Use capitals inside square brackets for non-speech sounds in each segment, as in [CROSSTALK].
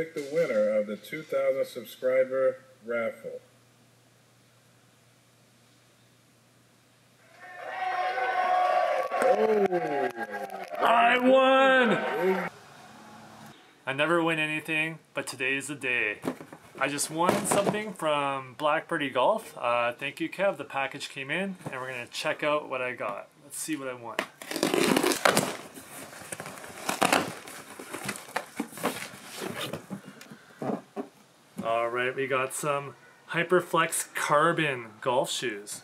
pick the winner of the 2,000 subscriber raffle. Oh. I won! I never win anything, but today is the day. I just won something from Blackbirdie Golf. Uh, thank you, Kev. The package came in, and we're going to check out what I got. Let's see what I won. All right, we got some Hyperflex Carbon golf shoes.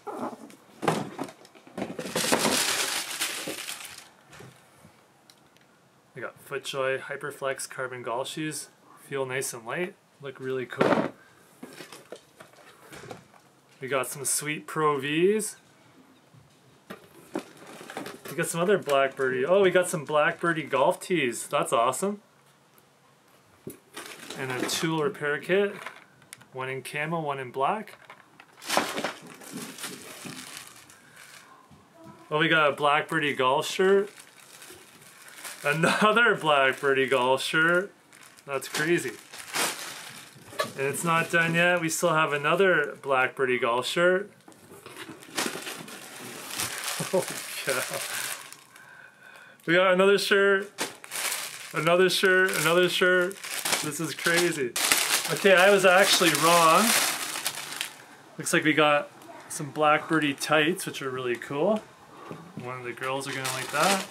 We got FootJoy Hyperflex Carbon golf shoes. Feel nice and light. Look really cool. We got some sweet Pro V's. We got some other Blackbirdie. Oh, we got some Blackbirdie golf tees. That's awesome. And a tool repair kit. One in camo, one in black. Oh, we got a Blackbirdie golf shirt. Another [LAUGHS] Blackbirdie golf shirt. That's crazy. And it's not done yet. We still have another Blackbirdie golf shirt. [LAUGHS] Oh, cow. We got another shirt, another shirt, another shirt. This is crazy. Okay, I was actually wrong. Looks like we got some Blackbirdie tights, which are really cool. One of the girls are gonna like that.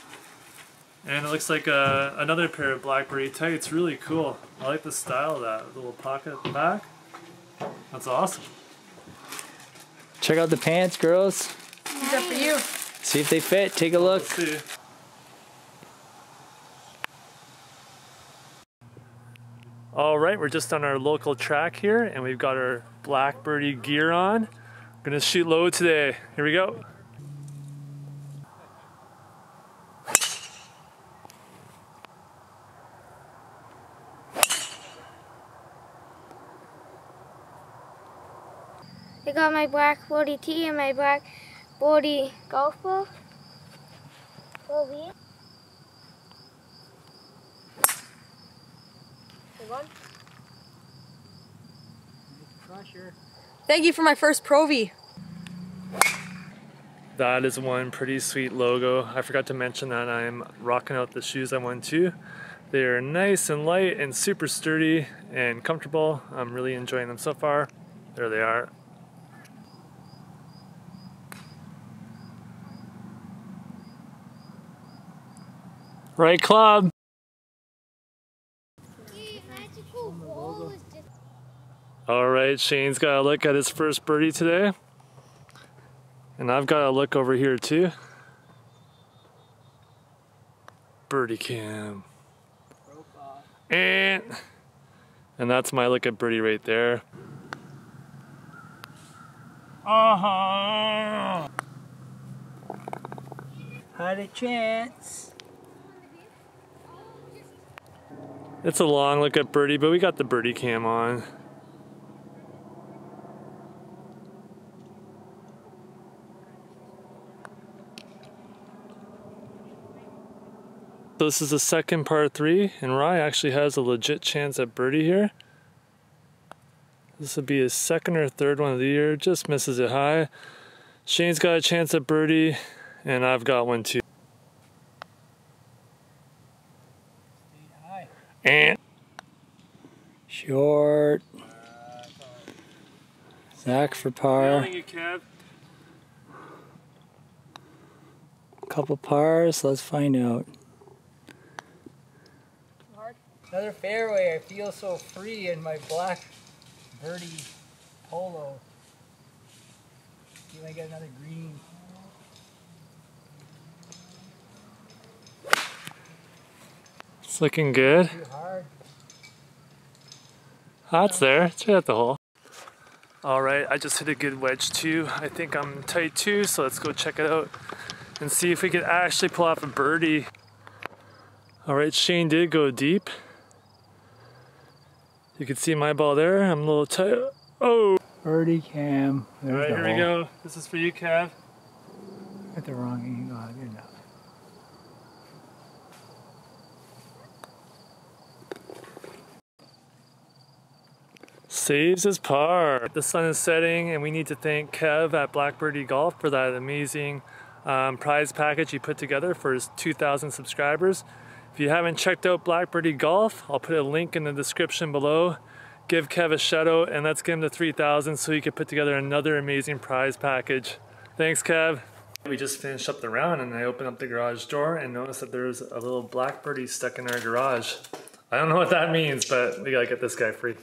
And it looks like uh, another pair of Blackbirdie tights. Really cool. I like the style of that little pocket at the back. That's awesome. Check out the pants, girls. These are for you. See if they fit. Take a look. Let's see. All right, we're just on our local track here, and we've got our Blackbirdie gear on. We're gonna shoot low today. Here we go. I got my black 40 T and my black 40 golf ball. Over here. Thank you for my first Pro V. That is one pretty sweet logo. I forgot to mention that I'm rocking out the shoes I won too. They are nice and light and super sturdy and comfortable. I'm really enjoying them so far. There they are. Right club. All right, Shane's got a look at his first birdie today. And I've got a look over here too. Birdie cam. And, and that's my look at birdie right there. Uh-huh. Had a chance. It's a long look at birdie, but we got the birdie cam on. This is the second par three, and Rye actually has a legit chance at birdie here. This would be his second or third one of the year, just misses it high. Shane's got a chance at birdie, and I've got one too. And Short. Zach for par. Couple pars. Let's find out. Another fairway. I feel so free in my black birdie polo. See if I get another green. It's looking good. That's ah, there. It's right at the hole. All right, I just hit a good wedge too. I think I'm tight too, so let's go check it out and see if we can actually pull off a birdie. All right, Shane did go deep. You can see my ball there. I'm a little tight. Oh! Birdie cam. There's All right, here we go. This is for you, Kev. At the wrong angle. Good enough. saves his par. The sun is setting and we need to thank Kev at Blackbirdie Golf for that amazing um, prize package he put together for his 2,000 subscribers. If you haven't checked out Blackbirdie Golf, I'll put a link in the description below. Give Kev a shout out and let's get him to 3,000 so he can put together another amazing prize package. Thanks, Kev. We just finished up the round and I opened up the garage door and noticed that there's a little black birdie stuck in our garage. I don't know what that means, but we gotta get this guy free.